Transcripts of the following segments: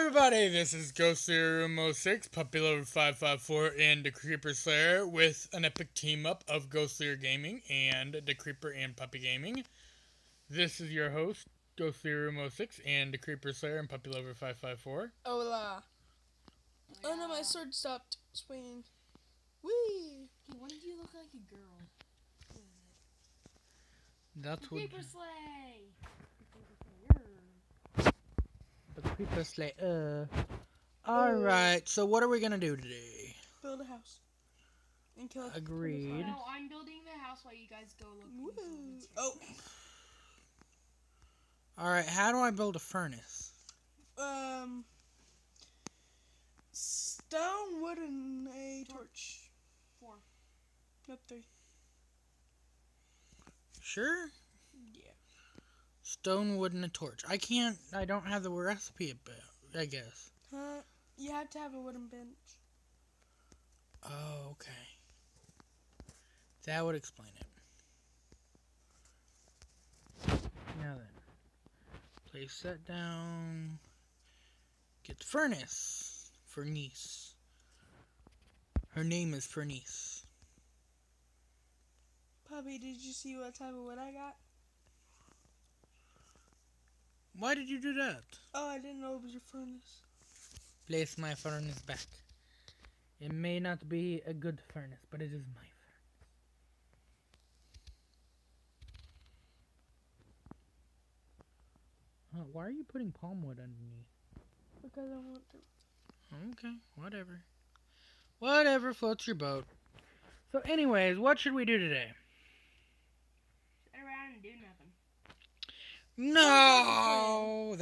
everybody, this is Ghost Room 06, Puppy Lover 554, and the Creeper Slayer with an epic team up of Ghost Slayer Gaming and the Creeper and Puppy Gaming. This is your host, Ghost Room 06, and the Creeper Slayer and Puppy Lover 554. Hola. Oh, oh no, my sword stopped swinging. Whee! Hey, why did you look like a girl? What is it? That's what Paper sleigh. The Creeper Slayer. Alright, so what are we gonna do today? Build a house. And kill a Agreed. No, I'm building the house while you guys go look. for the Woo. zombies. Oh. Alright, how do I build a furnace? Um. Stone, wood, and a torch. Four. Nope, three. Sure? Stone, wood, and a torch. I can't, I don't have the recipe I guess. Huh? You have to have a wooden bench. Oh, okay. That would explain it. Now then, place that down. Get the furnace for niece. Her name is Fernice. Puppy, did you see what type of wood I got? Why did you do that? Oh, I didn't know it was your furnace. Place my furnace back. It may not be a good furnace, but it is my furnace. Uh, why are you putting palm wood underneath? Because I want to. Okay, whatever. Whatever floats your boat. So, anyways, what should we do today? Sit around and do nothing. No,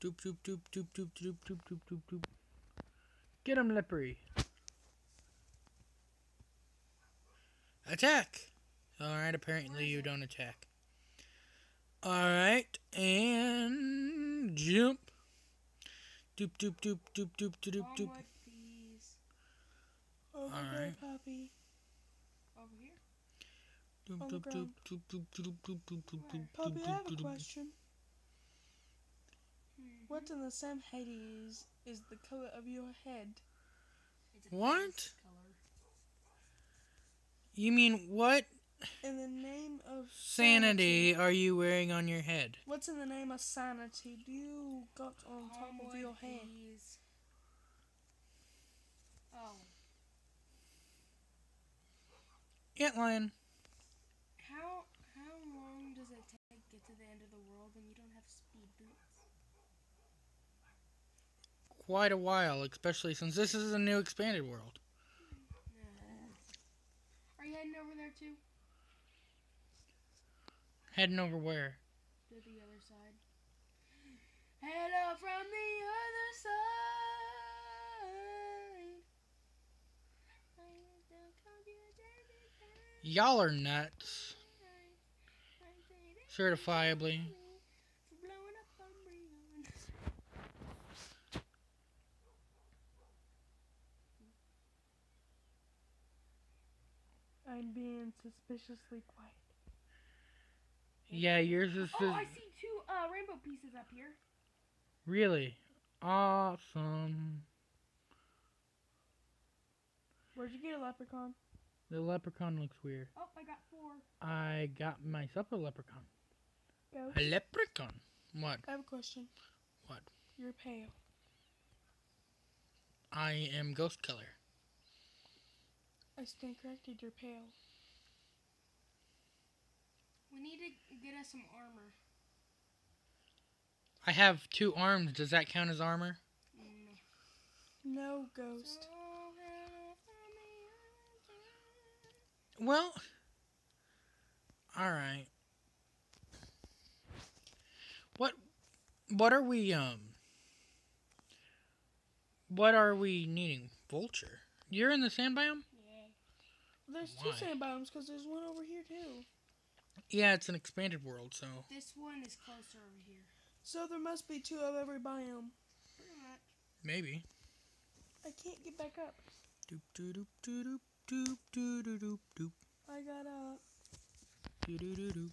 doop. Doop doop doop doop doop doop doop doop doop doop. Get him, Lippery. Attack! Alright, apparently you don't attack. Alright, and jump. Doop doop doop doop doop doop doop. Homewood, please. Over there, Alright. Over here. Doop doop doop doop doop doop doop doop doop doop doop doop doop. Question. What in the Sam Hades is the color of your head? What? color. You mean what In the name of sanity are you wearing on your head? What's in the name of sanity? Do you got on top of your head? please. Oh, Antlion. how how long does it take to get to the end of the world when you don't have speed boots? Quite a while, especially since this is a new expanded world. Uh, are you heading over there too? Heading over where? To the other side. Hello from the other side. I don't call you a dirty guy. Y'all are nuts. Certifiably. For blowing up on Breon. I'm being suspiciously quiet. Yeah, yours is Oh, I see two uh, rainbow pieces up here. really awesome. Where'd you get a leprechaun? The leprechaun looks weird. Oh, I got four. I got myself a leprechaun. Go. A leprechaun? What? I have a question. What? You're pale. I am ghost killer. I stand corrected. You're pale. We need to get us some armor. I have two arms. Does that count as armor? No ghost. So hello from the other side. Well, all right. What what are we um What are we needing? Vulture. You're in the sand biome? Yeah. There's two Why? sand biomes because there's one over here too. Yeah, it's an expanded world, so. This one is closer over here. So there must be two of every biome. Pretty much. Maybe. I can't get back up. Doop doop doop doop doop doop doop doop doop I got uh doop doop doop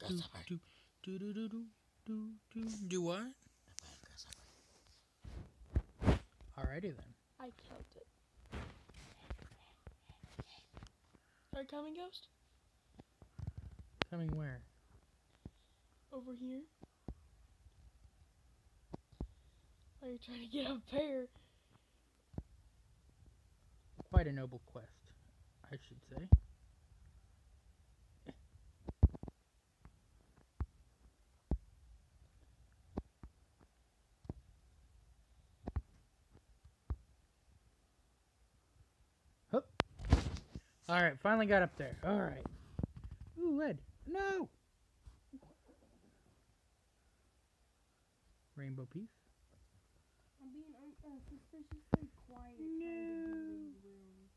doop doop doop doop doop doop doop doop. Do what? Alrighty then. I killed it. Are coming, Ghost? Coming where? Over here? Are you trying to get up there? Quite a noble quest, I should say. Alright, finally got up there. Alright. Ooh, lead. No! Rainbow piece. I'm being un- uh, suspiciously quiet. trying to do No.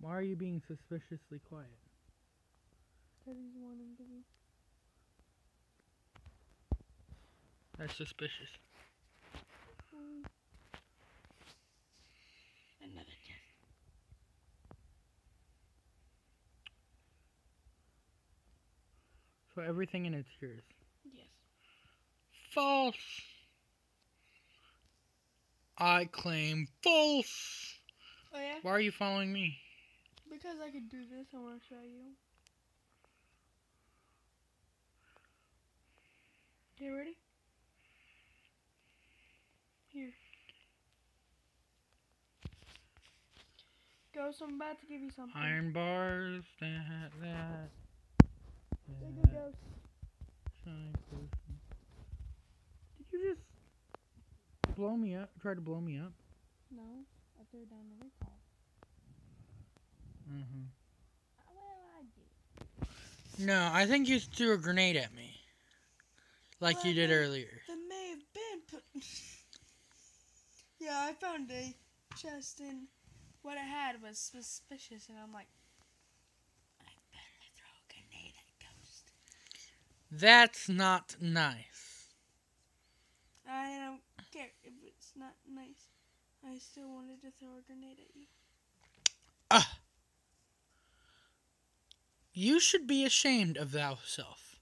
Why are you being suspiciously quiet? Because he's wanting to be. That's suspicious. So everything in it's yours. Yes. False. I claim false. Oh yeah? Why are you following me? Because I could do this, I want to show you. Okay, ready? Here. Ghost, I'm about to give you something. Iron bars, that, that. There you that, go, Ghost. shine potion. Did you just blow me up? Try to blow me up? No, I threw down the recall. Mm-hmm. Well, I did. No, I think you threw a grenade at me. Like you did earlier. That may have been put. yeah, I found a chest and what I had was suspicious, and I'm like, I better throw a grenade at Ghost. That's not nice. I don't care if it's not nice. I still wanted to throw a grenade at you. Ah! You should be ashamed of thyself.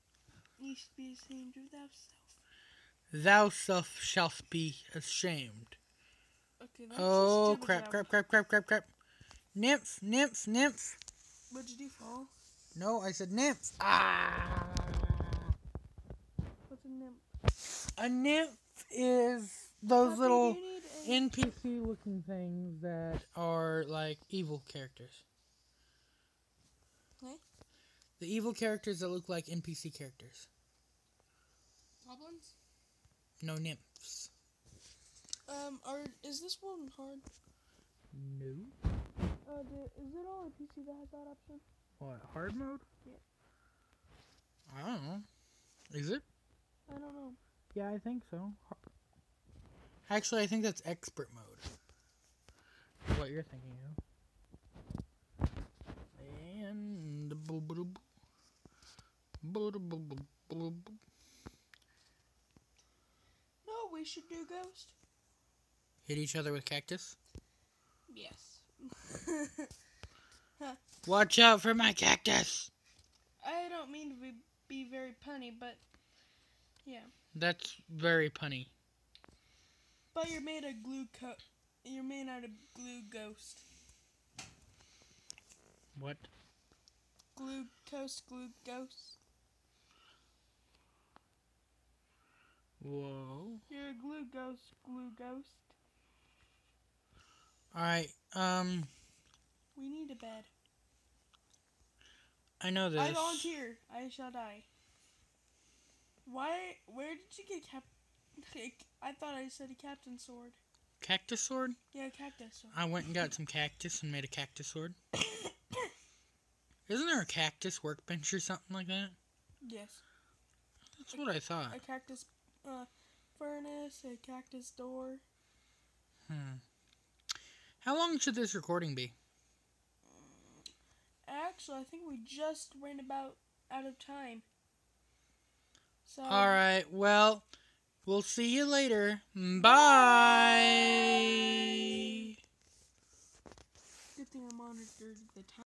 You should be ashamed of thyself. Thou self shalt be ashamed. Okay, that's Oh, crap, crap, crap, crap, crap, crap. Nymph, nymph, nymph. What'd you fall? No, I said nymph. Ah! What's a nymph? A nymph is those Puppy, little do you need a- NPC looking things that are like evil characters. What? The evil characters that look like NPC characters. Goblins? No nymphs. Um, are is this one hard? No. Uh, the, is it only PC that has that option? What, hard mode? Yeah. I don't know. Is it? I don't know. Yeah, I think so. Actually, I think that's expert mode. What you're thinking of. And No, we should do ghost. Hit each other with cactus? Yes. Watch out for my cactus! I don't mean to be very punny, but yeah. That's very punny. But you're made of glue co- You're made out of glue ghost. What? Glue toast glue ghost. Whoa. You're a glue ghost glue ghost. Alright, um, We need a bed. I know this. I volunteer. I shall die. Why? Where did you get cap? I thought I said a captain sword. Cactus sword? Yeah, cactus sword. I went and got some cactus and made a cactus sword. Isn't there a cactus workbench or something like that? Yes. That's what I thought. A cactus uh, furnace, a cactus door. Hmm. How long should this recording be? Actually, I think we just ran about out of time. So All right. Well, We'll see you later. Bye. Good thing I monitored the time.